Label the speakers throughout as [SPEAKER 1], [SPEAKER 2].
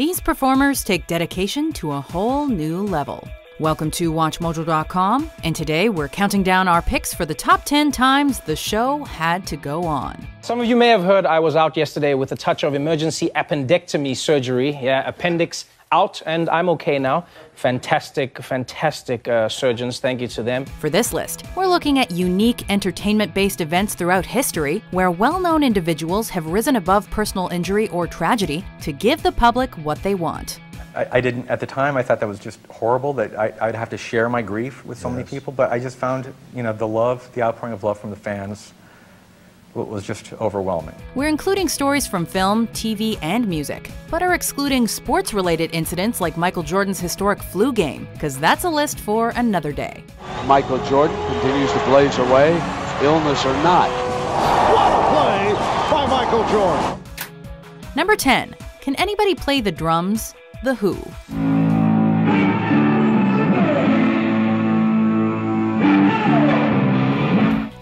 [SPEAKER 1] These performers take dedication to a whole new level. Welcome to WatchMojo.com, and today we're counting down our picks for the top 10 times the show had to go on.
[SPEAKER 2] Some of you may have heard I was out yesterday with a touch of emergency appendectomy surgery. Yeah, appendix out, and I'm okay now. Fantastic, fantastic uh, surgeons. Thank you to them.
[SPEAKER 1] For this list, we're looking at unique entertainment based events throughout history where well known individuals have risen above personal injury or tragedy to give the public what they want.
[SPEAKER 3] I, I, didn't, at the time, I thought that was just horrible that I, would have to share my grief with so yes. many people, but I just found, you know, the love, the outpouring of love from the fans was just overwhelming.
[SPEAKER 1] We're including stories from film, TV, and music, but are excluding sports related incidents like Michael Jordan's historic flu game, because that's a list for another day.
[SPEAKER 4] Michael Jordan continues to blaze away, illness or not.
[SPEAKER 5] What a play by Michael Jordan!
[SPEAKER 1] Number 10. Can anybody play the drums? The Who.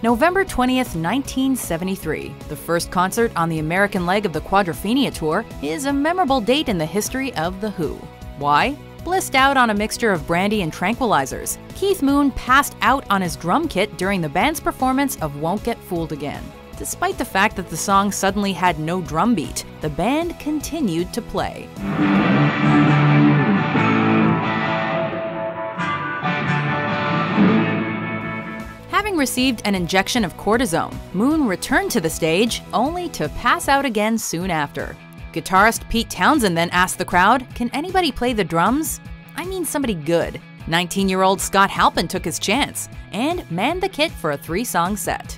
[SPEAKER 1] November 20th, 1973, the first concert on the American leg of the Quadrophenia Tour, is a memorable date in the history of The Who. Why? Blissed out on a mixture of brandy and tranquilizers, Keith Moon passed out on his drum kit during the band's performance of Won't Get Fooled Again. Despite the fact that the song suddenly had no drum beat, the band continued to play. Received an injection of cortisone, Moon returned to the stage only to pass out again soon after. Guitarist Pete Townshend then asked the crowd, Can anybody play the drums? I mean somebody good. 19 year old Scott Halpin took his chance and manned the kit for a three song set.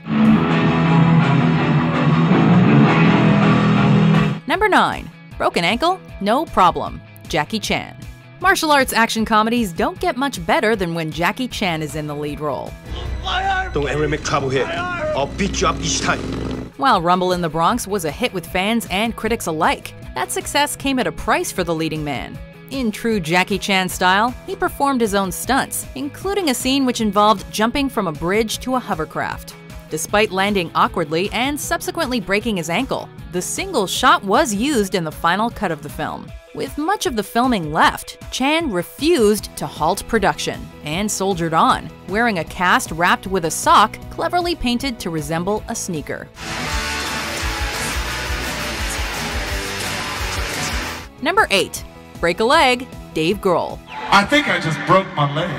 [SPEAKER 1] Number 9. Broken ankle? No problem. Jackie Chan. Martial arts action comedies don't get much better than when Jackie Chan is in the lead role.
[SPEAKER 6] Don't ever make trouble here. I'll beat you up each time.
[SPEAKER 1] While Rumble in the Bronx was a hit with fans and critics alike, that success came at a price for the leading man. In true Jackie Chan style, he performed his own stunts, including a scene which involved jumping from a bridge to a hovercraft. Despite landing awkwardly and subsequently breaking his ankle, the single shot was used in the final cut of the film. With much of the filming left, Chan refused to halt production and soldiered on, wearing a cast wrapped with a sock cleverly painted to resemble a sneaker. Number 8. Break a leg, Dave Grohl.
[SPEAKER 7] I think I just broke my leg.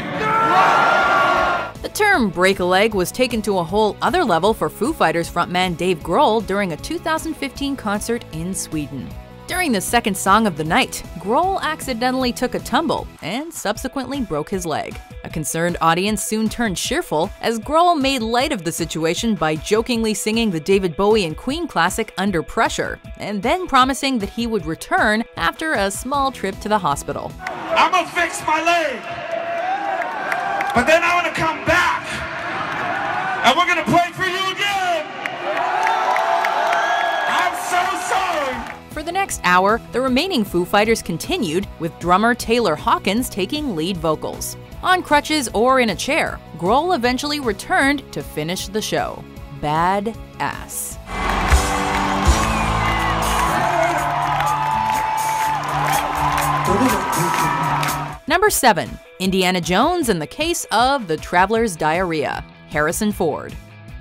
[SPEAKER 1] The term break a leg was taken to a whole other level for Foo Fighters frontman Dave Grohl during a 2015 concert in Sweden. During the second song of the night, Grohl accidentally took a tumble and subsequently broke his leg. A concerned audience soon turned cheerful as Grohl made light of the situation by jokingly singing the David Bowie and Queen classic Under Pressure, and then promising that he would return after a small trip to the hospital.
[SPEAKER 7] I'm gonna fix my leg! But then I want to come back. And we're to play for you
[SPEAKER 1] For the next hour, the remaining Foo Fighters continued, with drummer Taylor Hawkins taking lead vocals. On crutches or in a chair, Grohl eventually returned to finish the show. Bad ass. Number 7. Indiana Jones and the Case of the Traveler's Diarrhea. Harrison Ford.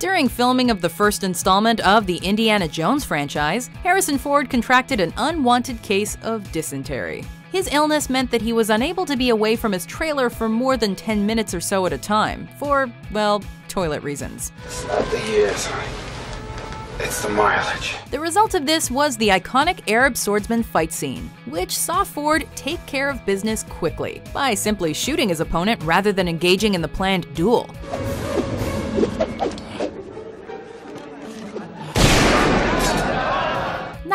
[SPEAKER 1] During filming of the first installment of the Indiana Jones franchise, Harrison Ford contracted an unwanted case of dysentery. His illness meant that he was unable to be away from his trailer for more than 10 minutes or so at a time, for, well, toilet reasons.
[SPEAKER 8] It's not the years, it's the mileage.
[SPEAKER 1] The result of this was the iconic Arab swordsman fight scene, which saw Ford take care of business quickly by simply shooting his opponent rather than engaging in the planned duel.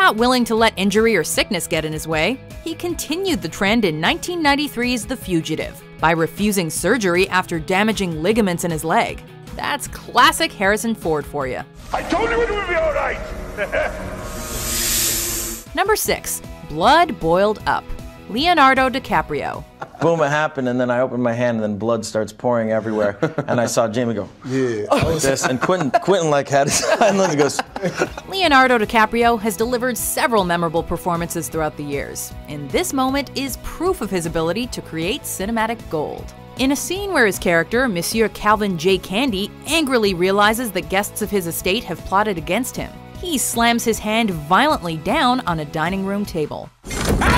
[SPEAKER 1] Not willing to let injury or sickness get in his way, he continued the trend in 1993's The Fugitive by refusing surgery after damaging ligaments in his leg. That's classic Harrison Ford for you.
[SPEAKER 7] I told you it would be all right.
[SPEAKER 1] Number 6. Blood Boiled Up. Leonardo DiCaprio.
[SPEAKER 9] Boom, it happened, and then I opened my hand, and then blood starts pouring everywhere. and I saw Jamie go, yeah, like oh. this, and Quentin, Quentin like had his hand and then he goes.
[SPEAKER 1] Leonardo DiCaprio has delivered several memorable performances throughout the years, and this moment is proof of his ability to create cinematic gold. In a scene where his character, Monsieur Calvin J. Candy, angrily realizes that guests of his estate have plotted against him, he slams his hand violently down on a dining room table.
[SPEAKER 6] Hey!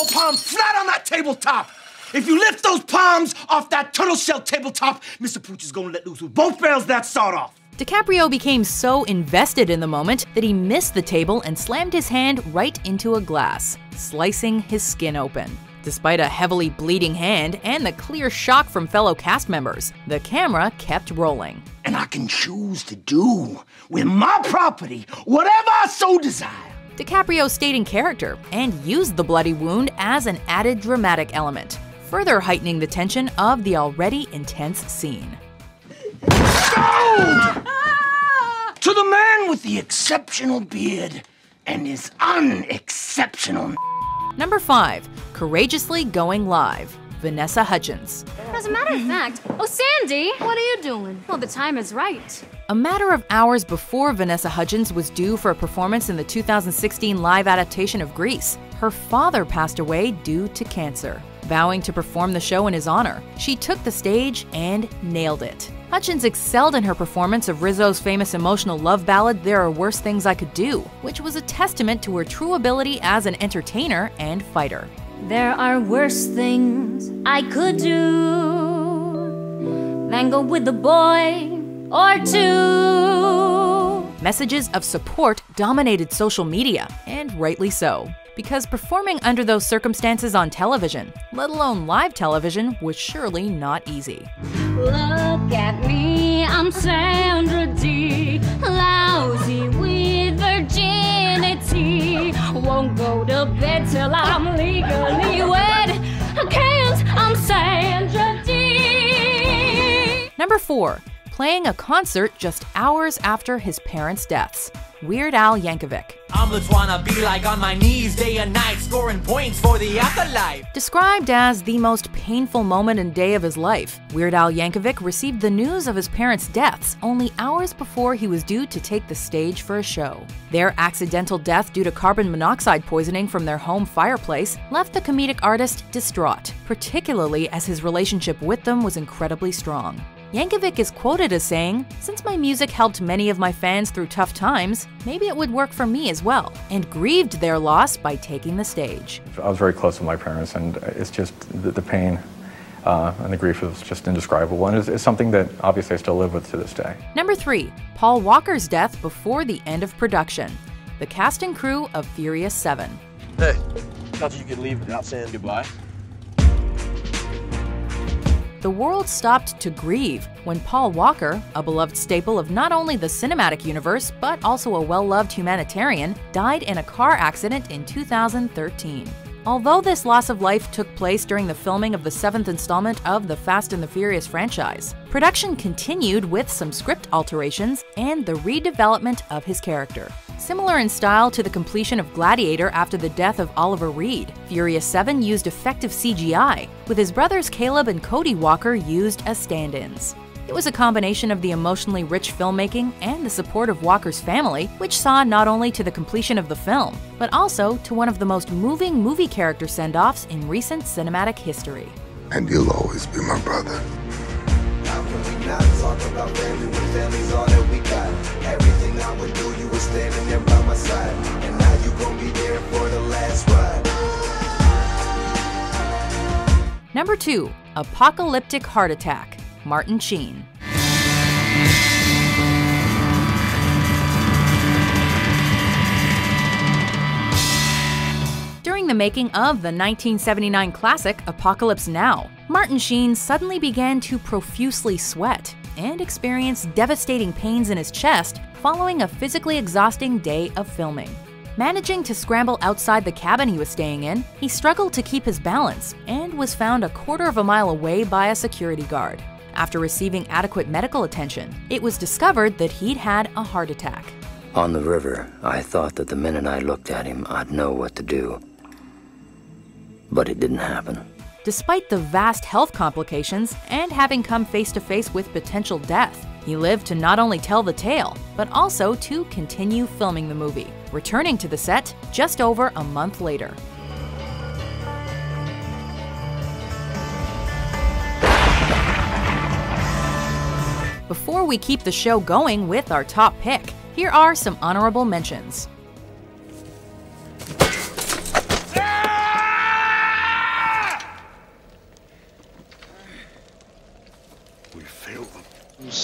[SPEAKER 6] Your palm flat on that tabletop! If you lift those palms off that turtle shell tabletop, Mr. Pooch is gonna let loose with both barrels that sawed off.
[SPEAKER 1] DiCaprio became so invested in the moment that he missed the table and slammed his hand right into a glass, slicing his skin open. Despite a heavily bleeding hand and the clear shock from fellow cast members, the camera kept rolling.
[SPEAKER 6] And I can choose to do with my property whatever I so desire.
[SPEAKER 1] DiCaprio stayed in character and used the bloody wound as an added dramatic element, further heightening the tension of the already intense scene.
[SPEAKER 6] Gold! to the man with the exceptional beard and his unexceptional
[SPEAKER 1] Number 5. Courageously Going Live. Vanessa Hudgens.
[SPEAKER 10] As a matter of fact, oh, Sandy, what are you doing? Well, the time is right.
[SPEAKER 1] A matter of hours before Vanessa Hudgens was due for a performance in the 2016 live adaptation of Grease, her father passed away due to cancer. Vowing to perform the show in his honor, she took the stage and nailed it. Hudgens excelled in her performance of Rizzo's famous emotional love ballad, There Are Worse Things I Could Do, which was a testament to her true ability as an entertainer and fighter.
[SPEAKER 10] There are worse things I could do than go with the boy or two.
[SPEAKER 1] Messages of support dominated social media, and rightly so because performing under those circumstances on television, let alone live television, was surely not easy.
[SPEAKER 10] Look at me, I'm Sandra Dee, lousy with virginity. Won't go to bed till I'm legally wed. I can't, I'm Sandra Dee.
[SPEAKER 1] Number four, playing a concert just hours after his parents' deaths. Weird Al Yankovic.
[SPEAKER 11] Omelets wanna be like on my knees day and night, scoring points for the afterlife.
[SPEAKER 1] Described as the most painful moment and day of his life, Weird Al Yankovic received the news of his parents' deaths only hours before he was due to take the stage for a show. Their accidental death due to carbon monoxide poisoning from their home fireplace left the comedic artist distraught, particularly as his relationship with them was incredibly strong. Yankovic is quoted as saying, Since my music helped many of my fans through tough times, maybe it would work for me as well, and grieved their loss by taking the stage.
[SPEAKER 3] I was very close with my parents, and it's just the, the pain uh, and the grief is just indescribable, and it's, it's something that obviously I still live with to this day.
[SPEAKER 1] Number three, Paul Walker's death before the end of production. The cast and crew of Furious 7.
[SPEAKER 12] Hey, thought you could leave without saying goodbye
[SPEAKER 1] the world stopped to grieve when Paul Walker, a beloved staple of not only the cinematic universe but also a well loved humanitarian, died in a car accident in 2013. Although this loss of life took place during the filming of the seventh installment of the Fast and the Furious franchise, production continued with some script alterations and the redevelopment of his character. Similar in style to the completion of Gladiator after the death of Oliver Reed, Furious 7 used effective CGI, with his brothers Caleb and Cody Walker used as stand ins. It was a combination of the emotionally rich filmmaking and the support of Walker's family, which saw not only to the completion of the film, but also to one of the most moving movie character send offs in recent cinematic history.
[SPEAKER 13] And you'll always be my brother. I would you were standing there by my side. And now you gon' be there for the last ride.
[SPEAKER 1] Number 2. Apocalyptic Heart Attack. Martin Sheen. During the making of the 1979 classic Apocalypse Now, Martin Sheen suddenly began to profusely sweat and experienced devastating pains in his chest following a physically exhausting day of filming. Managing to scramble outside the cabin he was staying in, he struggled to keep his balance and was found a quarter of a mile away by a security guard. After receiving adequate medical attention, it was discovered that he'd had a heart attack.
[SPEAKER 14] On the river, I thought that the minute I looked at him, I'd know what to do. But it didn't happen.
[SPEAKER 1] Despite the vast health complications and having come face to face with potential death, he lived to not only tell the tale, but also to continue filming the movie, returning to the set just over a month later. Before we keep the show going with our top pick, here are some honorable mentions.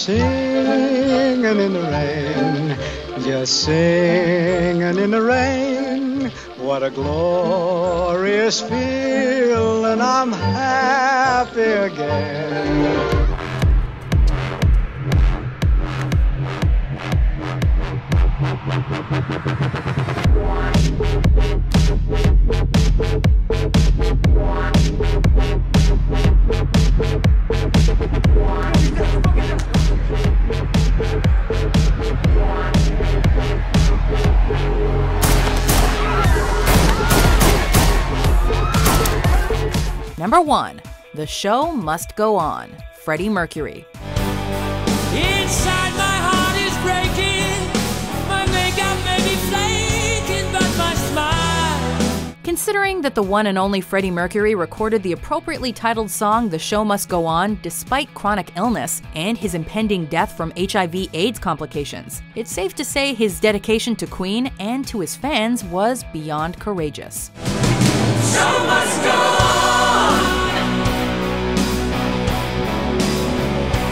[SPEAKER 15] Singing in the rain, just singing in the rain. What a glorious feeling, I'm happy again.
[SPEAKER 1] Number 1. The Show Must Go On, Freddie Mercury.
[SPEAKER 11] Inside my heart is breaking. My makeup may be flaking, but my smile.
[SPEAKER 1] Considering that the one and only Freddie Mercury recorded the appropriately titled song The Show Must Go On despite chronic illness and his impending death from HIV AIDS complications, it's safe to say his dedication to Queen and to his fans was beyond courageous.
[SPEAKER 11] Show must go on.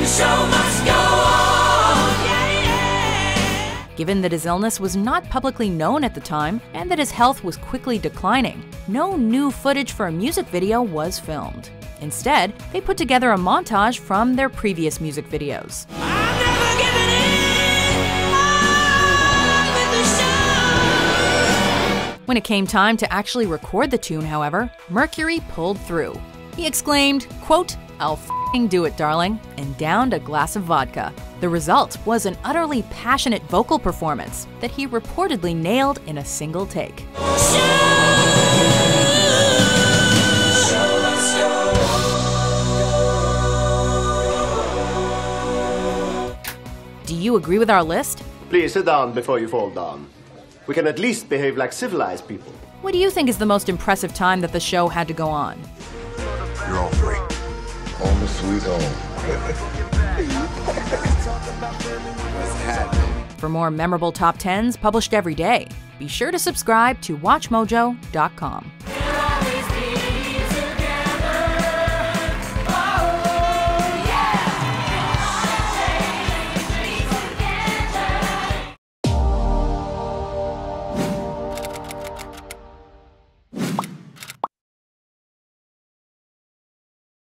[SPEAKER 11] The show must go on. Yeah, yeah.
[SPEAKER 1] Given that his illness was not publicly known at the time and that his health was quickly declining, no new footage for a music video was filmed. Instead, they put together a montage from their previous music videos. When it came time to actually record the tune, however, Mercury pulled through. He exclaimed, quote, I'll fing do it, darling, and downed a glass of vodka. The result was an utterly passionate vocal performance that he reportedly nailed in a single take. Do you agree with our list?
[SPEAKER 16] Please sit down before you fall down. We can at least behave like civilized people.
[SPEAKER 1] What do you think is the most impressive time that the show had to go on?
[SPEAKER 5] You're all free. Home sweet home.
[SPEAKER 1] For more memorable top 10s published every day, be sure to subscribe to WatchMojo.com.